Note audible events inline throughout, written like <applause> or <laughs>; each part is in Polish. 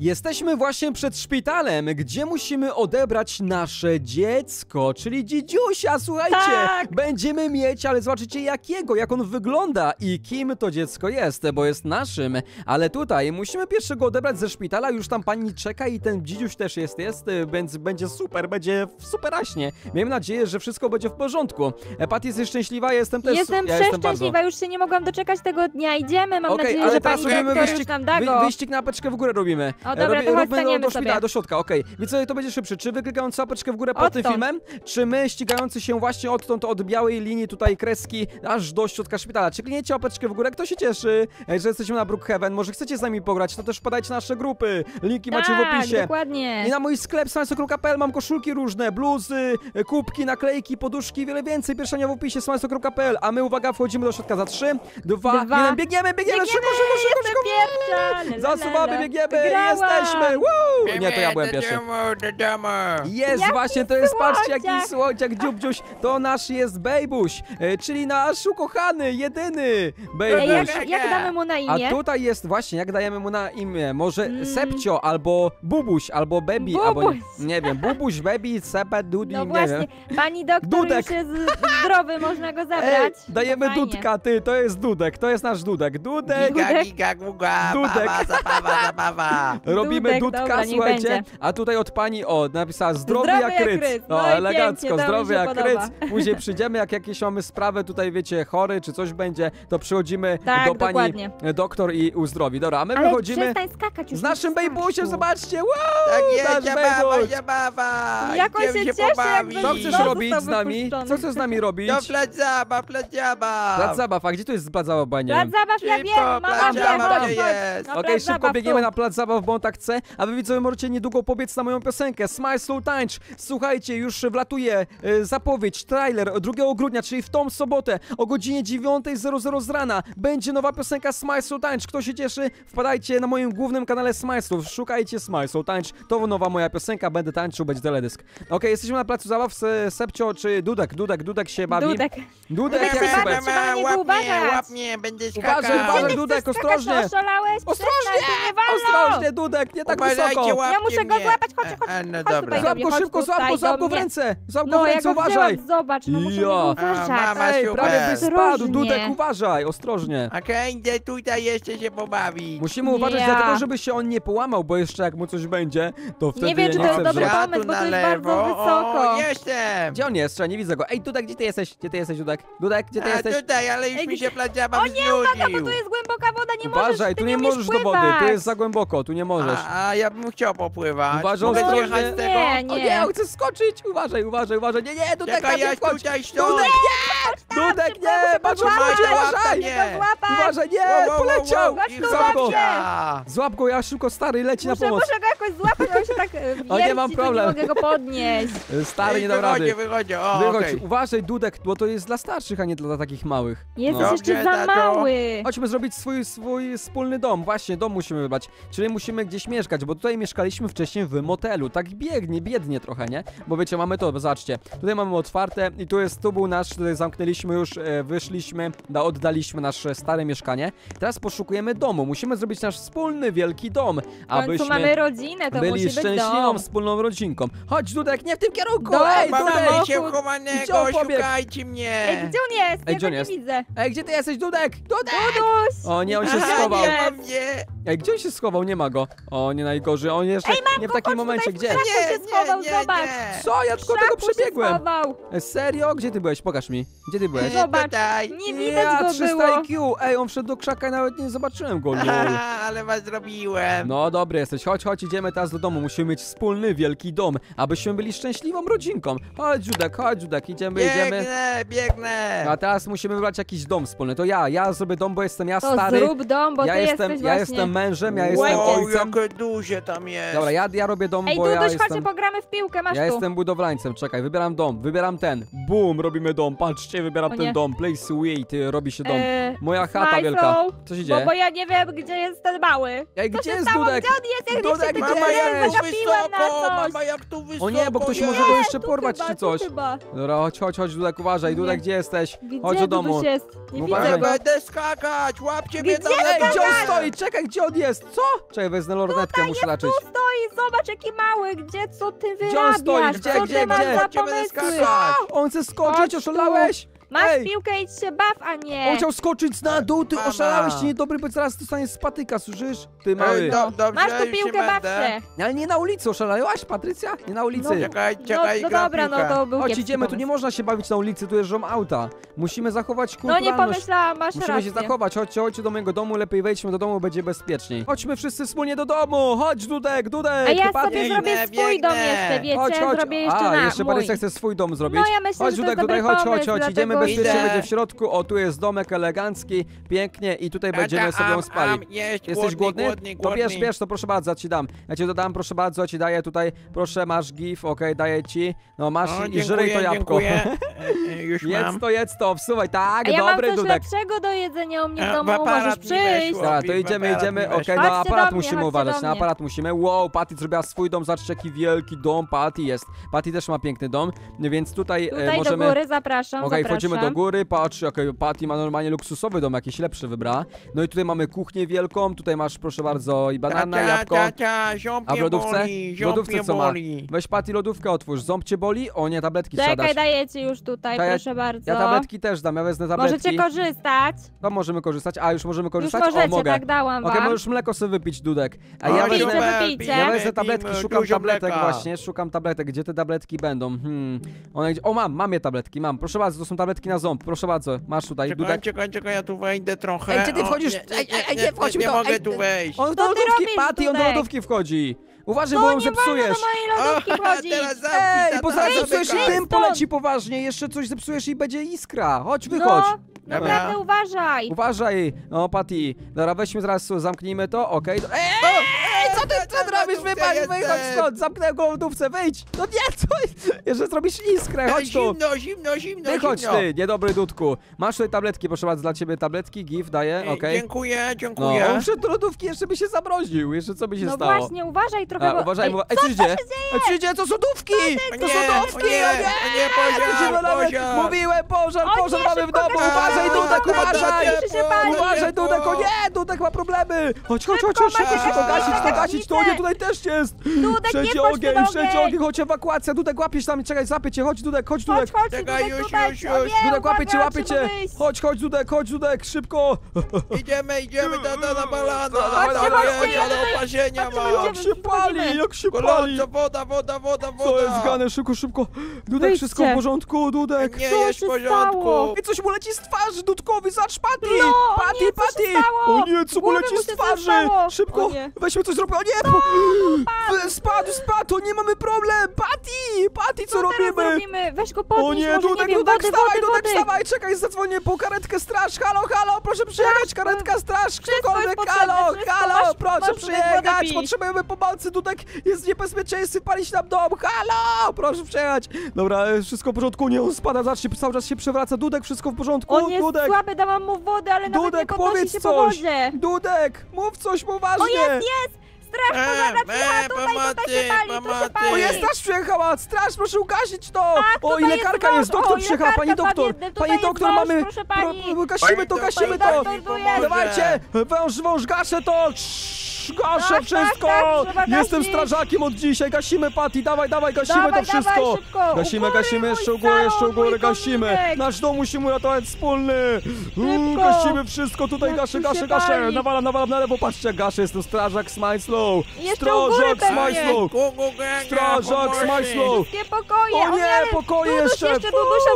Jesteśmy właśnie przed szpitalem, gdzie musimy odebrać nasze dziecko, czyli dzidziusia, słuchajcie! Tak. Będziemy mieć, ale zobaczycie jakiego, jak on wygląda i kim to dziecko jest, bo jest naszym. Ale tutaj musimy pierwszego odebrać ze szpitala, już tam pani czeka i ten dzidziuś też jest, jest, więc będzie super, będzie superaśnie. Miejmy nadzieję, że wszystko będzie w porządku. E, Pat, jesteś szczęśliwa? Jestem też. Jestem ja jestem bardzo. przeszczęśliwa, już się nie mogłam doczekać tego dnia. Idziemy, mam Okej, nadzieję, że pani doktor wyścig, już nam da wy, go. wyścig na apeczkę w górę robimy. O, dobra, Robi- to chodź, róbmy do, staniemy szpitala, sobie. do środka, okej. Więc to będzie szybsze? Czy wy klikający apeczkę w górę pod tym Odtąd. filmem, czy my ścigający się właśnie odtąd od białej linii tutaj kreski aż do środka szpitala? Czy kliniecie apeczkę w górę? Kto się cieszy, e, że jesteśmy na Brookhaven? Może chcecie z nami pograć? To też podajcie nasze grupy. Linki macie w tak, opisie. dokładnie. I na mój sklep smajsokro.pl mam koszulki różne, bluzy, e, kubki, naklejki, poduszki, wiele więcej. Pierwsza w opisie smajsokro.pl. A my, uwaga, wchodzimy do środka za 3, 2, Dwa. 1. Biegniemy, biegniemy, szybko, szybko, szybko, szybko. Zasuwamy, biegniemy, Wygrałam. Jesteśmy! Woo! Nie, to ja byłem pierwszy. domu, do domu. Jest, Jaki właśnie, to jest, patrzcie, jaki słodziak. dziubdziuś, to nasz jest Bejbuś, e, czyli nasz ukochany, jedyny Ej, Bejbuś. jak, jak damy mu na A imię? tutaj jest właśnie, jak dajemy mu na imię, może Mm. Sepcio, albo Bubuś, albo Bebi, albo nie, Bubuś. nie wiem, Bubuś, Bebi, Sepa, Dudi, No nie właśnie, wiem. pani doktor Dudek. już jest zdrowy, można go Ej, zabrać. dajemy To fajnie. Dudka, ty, to jest Dudek, to jest nasz Dudek, Dudek, Giga, Dudek. giga, guga, Dudek. baba, zabawa, zabawa. <laughs> Robimy Dudek, dudka, dobra, niech słuchajcie. będzie. A tutaj od pani, o, napisała zdrowy, Zdrowy jak jak ryc. ryc. No, No i elegancko, pięknie, to mi zdrowy się jak podoba. ryc. Później przyjdziemy, jak jakieś mamy sprawę, tutaj wiecie, chory czy coś będzie, to przychodzimy Tak, do pani dokładnie. doktor i uzdrowi. Dobra, a my Ale wychodzimy przestań skakać już. z naszym nie bejbusiem, skacz zobaczcie, wow, Tak nasz jest, zabawa, bejbuś. zabawa. Jak on Idziemy się cieszy, jak pobawić. Co będzie- chcesz robić z nami? wypuszczony. Co chcesz z nami robić? To plac zabaw, plac zabaw. Plac zabaw, a gdzie tu jest plac zabaw, bo ja nie Plac wiem. zabaw, ja Szybko, wiem, mama plac wie, zabaw, chodź, gdzie chodź. jest? Na Okej, plac szybko zabaw, biegniemy tu. na plac zabaw, bo on tak chce, a wy widzowie możecie niedługo pobiec na moją piosenkę Smile Slow Tańcz. Słuchajcie, już wlatuje e, zapowiedź, trailer 2 grudnia, czyli w tą sobotę o godzinie 9.00 z rana będzie nowa piosenka Smile Slow Tańcz. Kto się cieszy? Wpadajcie na moim głównym kanale Smile Slow, szukajcie Smile Slow Tańcz. To nowa moja piosenka, będę tańczył, będzie teledysk. Okej, jesteśmy na placu zabaw, Se- Sepcio czy Dudek? Dudek, Dudek się bawi. Dudek. Dudek, Dudek jak się bawi, trzeba łap mnie, uważać. łap mnie, będę skakał. Uważaj, uważaj, Dudek, ostrożnie. Ostrożnie! Ostrożnie, Dudek, nie tak Uważajcie, wysoko! łapcie Ja muszę go mnie. złapać, chodź, chodź, A, no chodź dobra. tutaj. Złap go Chodź szybko, złap go, tutaj złap go w mnie. ręce! Złap go No, w jak ręce, go uważaj! wzięłam, zobacz, no muszę Ja. niego A, uważać. mama Ej, super. prawie by spadł, Ostrożnie. Dudek, uważaj, ostrożnie. Okej, idę tutaj jeszcze się pobawić. Musimy uważać Ja. dlatego, żeby się on nie połamał, bo jeszcze jak mu coś będzie, to wtedy Nie wiem, ja czy nie to chcę jest dobry wziąć. Ja pomysł, tu bo to jest bardzo wysoko. O, jestem. Gdzie on jest? Trzeba, nie widzę go. Ej, Dudek, gdzie ty jesteś? Gdzie ty jesteś, Dudek? Dudek, gdzie ty A jesteś? tutaj, ale już Ej, mi się plac zabaw O nie, uwaga, bo znudził. tu jest głęboka woda, nie możesz, Uważaj, ty tu nie możesz do wody, tu jest za głęboko, tu nie możesz. A, a ja bym chciał popływać. Uważaj, Mogę ostrożnie. zjechać z tego? Nie, O nie. nie, on chce skoczyć! Uważaj, uważaj, uważaj. Nie, nie, Dudek, Czekaj, tam nie ja wchodź! tutaj stąd. Dudek, nie! Dudek, nie! Patrz, uważaj, uważaj! Nie. Uważaj, nie! Poleciał! Złap go! Złap go, ja szybko stary, leci na Muszę, pomoc. muszę go jakoś złapać, on się tak e, wierci, <laughs> O, nie mam problem. nie mogę go podnieść. <laughs> Stary, nie wychodzi, rady. wychodzi, Wychodź, uważaj, Dudek, bo to jest dla starszych, a nie dla takich małych. Jesteś No. jeszcze za mały. Chodźmy zrobić swój, swój wspólny dom. Właśnie, dom musimy wybrać. Czyli musimy gdzieś mieszkać, bo tutaj mieszkaliśmy wcześniej w motelu. Tak biegnie, biednie trochę, nie? Bo wiecie, mamy to, zobaczcie. Tutaj mamy otwarte i tu jest, tu był nasz, tutaj zamknęliśmy już, e, wyszliśmy, da, oddaliśmy nasze stare mieszkanie. Teraz poszukujemy domu. Musimy zrobić nasz wspólny, wielki dom, abyśmy mamy rodzinę, to byli musi być szczęśliwą, dom. wspólną rodzinką. Chodź, Dudek, nie w tym kierunku! Dom, Ej, mam Dudek! samochód. Mamy się Gdzie chowanego, on pobiegł? szukajcie mnie. Ej, gdzie on jest? Ej, Ja gdzie on go jest? nie widzę. Ej, gdzie ty jesteś, Dudek? Dudek! Duduś! O nie, on się schował. nie ma mnie. Ej, gdzie on się schował? Nie ma go. O, nie najgorzej. On jeszcze nie w takim chodź momencie. tutaj, Gdzie? w krzaku się schował, nie, zobacz. nie. Co? Ja tylko tego Krzaku się przebiegłem. schował. E, Serio? Gdzie ty byłeś? Pokaż mi. Gdzie ty byłeś? Zobacz. Tutaj. Nie widać ja, go 300 było. IQ. Ej, on wszedł do krzaka i nawet nie zobaczyłem go. Lol. Aha, ale was zrobiłem. No dobry jesteś. Chodź, chodź, idziemy teraz do domu. Musimy mieć wspólny, wielki dom, abyśmy byli szczęśliwą rodzinką. Chodź, Judek, chodź, Judek, idziemy, idziemy. Biegnę, biegnę. A teraz musimy wybrać jakiś dom wspólny. To ja, ja zrobię dom, bo jestem ja To stary. zrób dom, bo ja ty jestem, jesteś ja właśnie... jestem mężem, ja jestem wow, ojcem. jakie duże tam jest. Dobra, ja, ja robię dom, Ej, bo ja Duduś, jestem... chodźcie, pogramy w piłkę, masz Ja tu. jestem budowlańcem, czekaj, wybieram dom, wybieram ten. Bum, robimy dom, patrzcie, wybieram O ten nie. dom. Place wait, robi się dom. E, Moja chata wielka. Co się Bo, dzieje? bo ja nie wiem, gdzie jest ten mały. Ej, Co gdzie się jest stało? Dudek? Gdzie on jest? Jak Dudek, się gdzie Mama, jest? jak tu zagapiłam na wysoko, coś. mama, jak tu wysoko O nie, bo ktoś jest. może go jeszcze Tu porwać chyba, czy tu coś. chyba. Dobra, chodź, chodź, chodź, Dudek, uważaj. Dudek, gdzie jesteś? Gdzie Chodź do domu. Duduś jest? Nie Uważaj. widzę go. Będę skakać, łapcie mnie Gdzie. Ej, gdzie on stoi? Czekaj, gdzie on on jest? Co? Czekaj, wezmę lornetkę, muszę leczyć. Tu stoi, zobacz jaki mały, gdzie, co ty Gdzie on stoi? Gdzie, co gdzie, ty masz gdzie? za będę pomysły? skakać? On chce skoczyć, Chodź tu. oszalałeś? Masz Ej. piłkę, idź się baw, a nie. On chciał skoczyć na dół, ty Mama. oszalałeś, ty niedobry, bo zaraz dostaniesz z patyka, słyszysz? Ty mały. Ej, do, dobrze, Masz tu już piłkę, się baw będę. się. Ale nie na ulicy oszalałaś, Patrycja? Nie na ulicy. No, Czekaj, No, czekaj, no gram dobra, no piłkę. to był Chodź, kiepski idziemy, tu nie można się bawić na ulicy, tu jeżdżą auta. Musimy zachować No nie kulturalność. pomyślałam, masz Musimy rację. się zachować, chodźcie, chodźcie do mojego domu, lepiej wejdźmy do domu, będzie bezpieczniej. Chodźmy wszyscy wspólnie do domu, chodź Dudek, Dudek, A ja Patty. sobie zrobię Biegnę, swój dom biegnę. jeszcze, wiecie? Chodź, chodź. Zrobię jeszcze A, na jeszcze mój. Patrycja chce swój dom zrobić. No ja myślę, Chodź że to Dudek, jest tutaj, dobry chodź, chodź, pomysł, chodź, idziemy bezpiecznie, idę. będzie w środku. O, tu jest domek elegancki, pięknie i tutaj Tata, będziemy sobie ją am, spali. am, jeść, Jesteś głodny? głodny, To bierz, bierz, to proszę bardzo, ja ci dam. Ja ci dodam, proszę bardzo, ja ci daję tutaj, proszę, masz gif, okej, daję ci. No masz O, i żryj to jabłko. <laughs> E, e, Już Jedz mam. to, jedz to, wsuwaj, tak, A ja mam coś Dudek. lepszego do jedzenia u mnie w A, domu, możesz przyjść. Dobra, to idziemy, idziemy, okej, na Chodźcie aparat musimy uważać, na mnie. aparat musimy. Wow, Patty zrobiła swój dom, zobaczcie jaki wielki dom Patty jest. Patty też ma piękny dom, więc tutaj, e, Tutaj możemy... do góry zapraszam, Okej, zapraszam. wchodzimy do góry, patrz, okej, Patty ma normalnie luksusowy dom, jakiś lepszy wybrała. No i tutaj mamy kuchnię wielką, tutaj masz, proszę bardzo, i banana, Cia, jabłko. A w lodówce? boli, lodówce co ma? Weź Patty lodówkę otwórz, ząb cię boli? O nie, tabletki trzeba Czekaj, dać. daję ci już tutaj, ja- proszę bardzo. Ja tabletki też dam, ja wezmę tabletki. Możecie korzystać. To możemy korzystać, a już możemy Już korzystać? możecie, o, mogę. tak dałam Okej, wam. możesz mleko sobie wypić, Dudek. A O, ja wezmę... Ja wezmę tabletki, szukam tabletek właśnie, szukam tabletek, gdzie te tabletki będą? Hmm. One gdzie... O, mam, mam je tabletki, mam. Proszę bardzo, to są tabletki na ząb, proszę bardzo. Masz tutaj, Czekaj, Dudek. czekaj, czekaj, ja tu wejdę trochę. Ej, gdzie ty O, wchodzisz? Nie, Ej, ej, ej, nie wchodź w nie to, mogę tu wejść. On do Co ty lodówki, robisz, Patty, on do Dudek? lodówki wchodzi. Uważaj, bo ją nie wolno do zepsujesz. mojej lodówki wchodzić. teraz zamknij, Ej, tata, bo zaraz zamykaj. zepsujesz i Stąd. tym poleci poważnie, jeszcze coś zepsujesz i będzie iskra. Chodź, wychodź. No, naprawdę uważaj. Uważaj, no Patty. Dobra, weźmy zaraz, zamknijmy to, okej. Ej, ej, ej, co ty, co ty robisz? Wypadź, wychodź stąd, zamknę go w lodówce, wyjdź. No nie, co? Jeszcze zrobisz iskrę, chodź tu. Zimno, zimno, zimno, Wychodź zimno. ty, niedobry dudku. Masz tutaj tabletki, proszę bardzo, dla ciebie tabletki, gif daję, Ej, okej. Dziękuję, No, dziękuję. on wszedł do lodówki, jeszcze by się zamroził, jeszcze co by się No stało? właśnie, uważaj trochę, A, bo... uważaj, Ej, Ej, co się dzieje? Ej, co się dzieje? To są dówki! To nie, są dówki! nie, o nie! nie, To się pożar. Mówiłem, pożar, pożar mamy w domu! Uważaj, Dudek, uważaj! się. Uważaj, Dudek, o nie! Dudek ma problemy! Chodź, chodź, chodź, chodź, Szybko, szybko, macie gasić, to gasić, to nie, tutaj też jest! Dudek, nie wszędzie ogień. ogień, chodź, ewakuacja, Dudek, łapiesz tam, czekaj, złapię cię, chodź, Dudek, chodź, Dudek! Chodź, chodź, Czekaj, Dudek, już, tutaj. już, już. nie, Dudek, łapie cię, uwaga, łapie trzeba cię! wyjść. Chodź, chodź, Dudek, chodź, Dudek, szybko! <laughs> Idziemy, idziemy, tata na balana. Chodźcie, Dawaj, chodźcie, ja do Chodźcie, mam. Jak się pali, jak się pali! Gorąco, woda, woda, woda, woda. Co jest gane, szybko, szybko! Dudek, Wyjdźcie. wszystko w porządku, Dudek! Nie Co jest w się porządku. stało? I coś mu leci z twarzy Dudkowi, zacz Patty! No, o Patty, nie, co się Patty! stało? O nie, co mu Głowy leci mu z się twarzy? zastało. Szybko, O nie. weźmy coś zrobić. O nie! W- Spadł, spadł, nie mamy problem! Patty! Patty, co, Co robimy? robimy? Weź go podnieś, O nie, może Dudek, nie wiem, Dudek, wody, wstawaj, wody, Dudek, wody. wstawaj, czekaj, zadzwonię po karetkę straż, halo, halo, proszę przyjechać, karetka straż, ktokolwiek, jest potrzebne, halo, wszystko, halo, masz- proszę tutaj wodę przyjechać, potrzebujemy pomocy, Dudek jest w niebezpieczeństwie, palić nam dom, halo, proszę przyjechać. Dobra, e, wszystko w porządku, nie, on spada, zobaczcie, cały czas się przewraca, Dudek, wszystko w porządku, On jest Dudek, słaby, dałam mu wodę, ale nawet nie Dudek, podnosi powiedz się po coś, wodzie. Dudek, mów coś poważnie. O jest, jest! Straż pożarna przyjechała e, tutaj, tutaj się pali, tu się pali. O, jest straż przyjechała! Straż, proszę ugasić to! Tak, o, i tutaj lekarka jest jest, wąż. doktor O, przyjechała, pani lekarka, doktor! tutaj Pani jest doktor, wąż, mamy... proszę pani. pro- gasimy to, gasimy to! doktor, tu jest. Dawajcie! Wąż, wąż, gaszę to! Cii, Gaszę Tak, wszystko! tak, tak, trzeba Jestem gasić. strażakiem od dzisiaj, gasimy Patty, dawaj, dawaj, gasimy Dawaj, to wszystko! dawaj, szybko. Gasimy, góry, gasimy, jeszcze u góry, jeszcze u góry, gasimy! kominek. Nasz dom musimy uratować wspólny! Uuu, gasimy wszystko, tutaj Jak gaszę, gaszę, gaszę! pali. Nawalam, nawalam na lewo, patrzcie, gaszę, jestem strażak Smile Slow! Strażak. Smile Slow! Strażak. Smile Slow! Pokoje, O nie, pokoje jeszcze!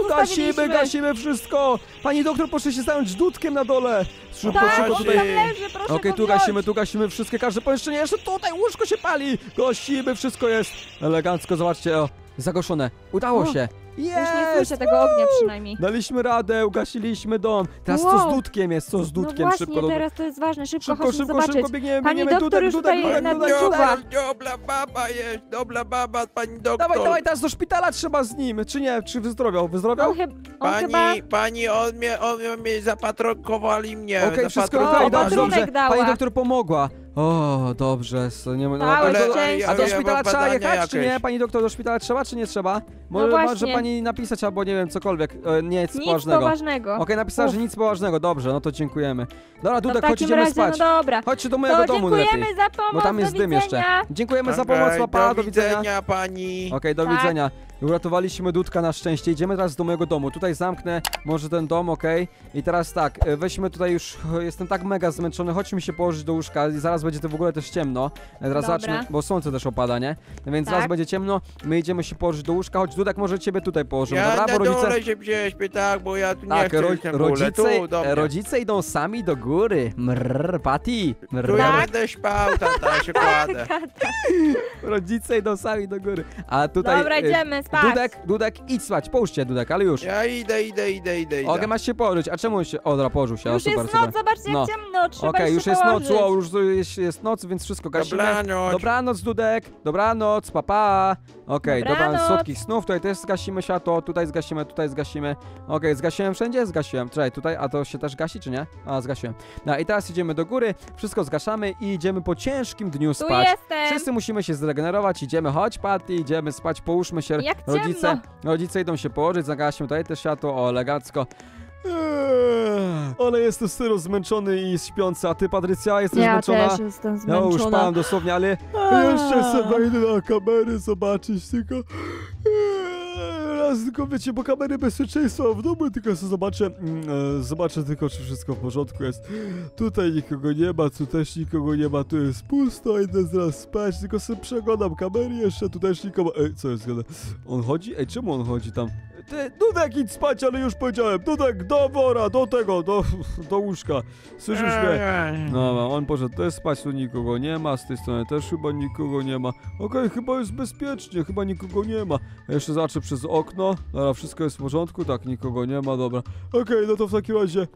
gasimy, gasimy wszystko! Pani doktor, proszę się zająć dudkiem na dole! Szybko, Tak, szybko tutaj! tam leży, proszę Okej, tu gasimy, tu gasimy wszystkie, każde pomieszczenie, jeszcze tutaj łóżko się pali! Gasimy, wszystko jest elegancko, zobaczcie, o, zagoszone. Udało O, się! Już nie Jest! słyszę tego ognia przynajmniej. Daliśmy radę, ugasiliśmy dom. Teraz co Wow. z dudkiem jest, co z No dudkiem? właśnie, szybko do... teraz to jest ważne. Szybko, Szybko, chodźmy szybko, zobaczyć. szybko biegniemy, Pani biegniemy, doktor dudek, już dudek, tutaj dudek, nad dudek, czuwa. Dobra baba jest, dobra baba, pani doktor. Dawaj, dawaj, teraz do szpitala trzeba z nim, czy nie? Czy wyzdrowiał? Wyzdrowiał? On, chyb on chyba... Pani, pani, on mnie, on mnie zapatrokowali mnie. Okej, wszystko O, okej, dobrze, opatrunek dobrze. dała. Pani doktor pomogła. O, dobrze. Nie, no, Całe a do, szczęście. a do ja mam szpitala trzeba badania jechać, czy nie? jakieś. Pani doktor, do szpitala trzeba, czy nie trzeba? Może, No może właśnie. pani napisać albo nie wiem, cokolwiek. E, nic Nic poważnego. poważnego. Okej, napisała, że Uf. nic poważnego. Dobrze, no to dziękujemy. Dobra, No w Dudek, chodź, takim idziemy razie, spać. no dobra. Chodźcie do mojego To domu dziękujemy lepiej. za pomoc, Bo tam jest do dym jeszcze. widzenia. Dziękujemy za Okej, pomoc, papa, do widzenia. widzenia pani. Okej, do Tak. widzenia. Uratowaliśmy Dudka na szczęście. Idziemy teraz do mojego domu. Tutaj zamknę może ten dom, okej? I teraz tak, e, weźmy tutaj już, <laughs> jestem tak mega zmęczony, chodźmy się położyć do łóżka i zaraz będzie to w ogóle też ciemno. Teraz Dobra. zacznę, bo słońce też opada, nie? Więc Tak. zaraz będzie ciemno, my idziemy się położyć do łóżka, choć Dudek może ciebie tutaj położymy, Ja dobra? Bo rodzice... się prześpię, tak, bo ja tu nie Tak, chcę ro rodzice, Tu, rodzice idą sami do góry. Mrr, Patty. Mrr. Tu ja Tak. będę spał, tata, się kładę. <laughs> Rodzice idą sami do góry. A tutaj... Dobra, e, idziemy spać. Dudek, Dudek, idź spać, połóżcie Dudek, ale już. Ja idę, idę, idę, idę, Okej, idę. masz się położyć, a czemu się... O, dobra, położył się, o, Już super, jest super. noc, zobaczcie jak No. ciemno, Okej, się już jest noc, wow, już tu jest, jest noc, więc wszystko gasimy. Dobranoc. Dobranoc, Dudek. Dobranoc, papa. Okej, dobranoc, Dobranoc. słodkich snów. Tutaj też zgasimy światło, tutaj zgasimy, tutaj zgasimy. Okej, zgasiłem wszędzie? Zgasiłem. Czekaj, tutaj, a to się też gasi, czy nie? A, zgasiłem. No i teraz idziemy do góry, wszystko zgaszamy i idziemy po ciężkim dniu Tu spać. jestem. Wszyscy musimy się zregenerować, idziemy, chodź Patty, idziemy spać, połóżmy się. Jak rodzice, ciemno. rodzice idą się położyć, zagaśmy tutaj te światło, o, elegancko. Eee, ale jestem serio zmęczony i śpiący, a ty Patrycja jesteś Ja zmęczona? też jestem Ja już zmęczona. spałem dosłownie, ale jeszcze sobie wejdę na kamery zobaczyć tylko. Eee, Raz tylko wiecie, bo kamery bezpieczeństwa w domu, tylko sobie zobaczę, mm, e, zobaczę tylko, czy wszystko w porządku jest. Tutaj nikogo nie ma, tu też nikogo nie ma, tu jest pusto, idę zaraz spać, tylko sobie przeglądam kamery jeszcze, tu też nikogo... Ej, co jest zgadza? On chodzi? Ej, czemu on chodzi tam? Ty, Dudek, idź spać, ale już powiedziałem, Dudek, do wora, do tego, do, do łóżka. Słyszysz mnie? No, no, on poszedł też spać, tu nikogo nie ma, z tej strony też chyba nikogo nie ma. Okej, chyba jest bezpiecznie, chyba nikogo nie ma. Ja jeszcze zobaczę przez okno. Dobra, wszystko jest w porządku, tak, nikogo nie ma, dobra. Okej, no to w takim razie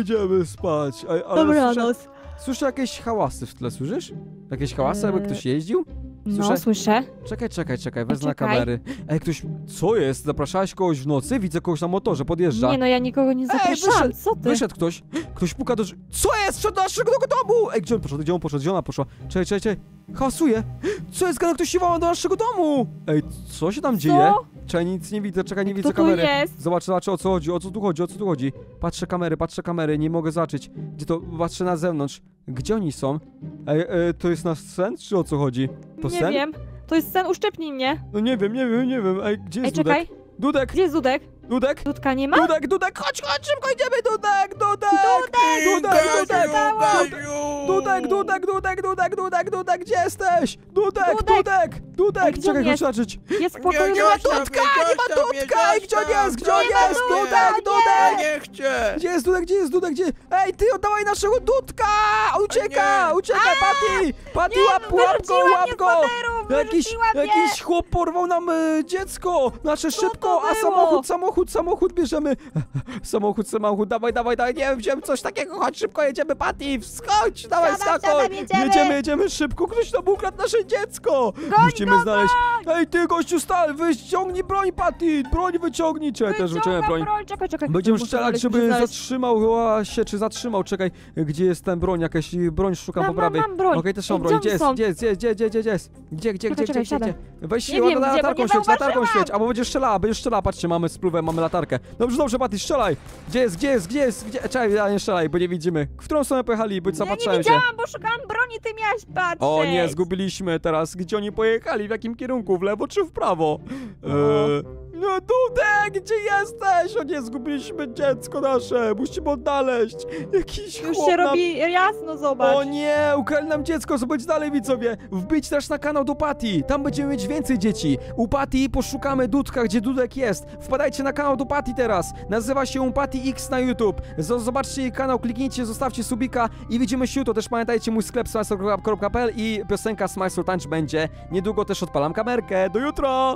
idziemy spać. Ale słyszę, Dobranoc. słyszę jakieś hałasy w tle, słyszysz? Jakieś hałasy, jakby Eee, ktoś jeździł? No, Słyszę- słyszę. Czekaj, czekaj, czekaj, wezmę kamery. Ej, ktoś, co jest? Zapraszałeś kogoś w nocy? Widzę kogoś na motorze, podjeżdża. Nie no, ja nikogo nie zapraszałam, wyszedł, co ty? Wyszedł ktoś, ktoś puka do. Co jest? Wszedł do naszego domu! Ej, gdzie on poszedł? Gdzie on poszedł? Gdzie ona poszła? Czekaj, czekaj, czekaj. Hałasuje! Co jest? Gada, ktoś się woła do naszego domu! Ej, co się tam dzieje? Czekaj, nic nie widzę, czekaj, nie Kto widzę tu kamery. jest? Zobacz, zobacz o co chodzi, o co tu chodzi, o co tu chodzi. Patrzę kamery, patrzę kamery, nie mogę zobaczyć. Gdzie to? Patrzę na zewnątrz. Gdzie oni są? Ej, e, to jest nasz sen, czy o co chodzi? To nie sen? wiem. To jest sen, uszczepnij mnie. No nie wiem, nie wiem, nie wiem. Ej, gdzie Ej, jest Dudek? czekaj. Dudek, Gdzie jest Dudek? Dudek, Dudka nie ma? Dudek, Dudek, chodź, chodź, szybko idziemy, Dudek, Dudek! Dudek, Dudek, Dudek, Dudek, Dudek, Dudek, Dudek, Dudek, gdzie jesteś? Dudek, Dudek! Dudek, Dudek, gdzie czekaj, on chodź jest? zobaczyć. Jest w pokoju Nie, nie nie ma ma Dudka. Dudka, nie ma Dudka! Ej, gdzie on jest? Gdzie on jest? Dudek, Dudek! Nie chcę! Gdzie jest Dudek, gdzie jest Dudek, gdzie? Ej, ty oddawaj naszego Dudka! Ucieka, Nie. uciekaj, Patty! Patty, Nie, łap, no, łap go, wyrzuciła łap mnie z go! Jakiś, wyrzuciła mnie. jakiś chłop porwał nam e, dziecko! Nasze szybko, a było? samochód, samochód, samochód bierzemy. <laughs> Samochód, samochód, dawaj, dawaj, dawaj, nie wiem, wziąłem coś takiego, chodź szybko, jedziemy, Patty, wschodź, dawaj, Siadam, skakuj! siadam, jedziemy. jedziemy, jedziemy szybko, ktoś tam ukradł nasze dziecko! Musimy znaleźć... Ej, ty, gościu, stal, wyciągnij broń, Patty, broń wyciągnij, czekaj, też wyciągnę broń. broń. Czekaj, czekaj. Będziemy strzelać, żeby zatrzymał chyba się, czy zatrzymał. Czekaj, gdzie jest ten broń? Jakaś broń szukam Mam, po prawej. mam, mam broń. Okej, też mam broń. gdzie Gdzie oni jest? są? Gdzie jest? Gdzie, gdzie, gdzie, gdzie, gdzie jest? Gdzie, gdzie, Czekaj, gdzie, czekaj, gdzie, gdzie? Weź Nie wiem, gdzie, latarką nie świeć, latarką świeć, albo będziesz strzelała, będziesz strzelała, patrzcie, mamy spluwę, mamy latarkę. Dobrze, dobrze, Patty, strzelaj! Gdzie jest, gdzie jest, gdzie jest? Gdzie? Czekaj, ja nie strzelaj, bo nie widzimy. W którą stronę pojechali? Bo Ja nie zapatrzałem się. widziałam, bo szukałam broni, ty miałaś patrzeć. O nie, zgubiliśmy teraz. Gdzie oni pojechali? W jakim kierunku? W lewo czy w prawo? Eee, no Dudek, gdzie jesteś? O nie, zgubiliśmy dziecko nasze. Musimy odnaleźć. Jakiś Już chłop się nam- robi jasno, zobacz. O nie, ukradli nam dziecko, będzie dalej widzowie? Wbić też na kanał do Pati, tam będziemy mieć więcej dzieci. U Pati poszukamy Dudka, gdzie Dudek jest. Wpadajcie na kanał do Pati teraz, nazywa się Pati X na YouTube. Zobaczcie jej kanał, kliknijcie, zostawcie subika i widzimy się jutro. Też pamiętajcie mój sklep smajsor.pl i piosenka Smajsor Tańcz będzie. Niedługo też odpalam kamerkę. Do jutro!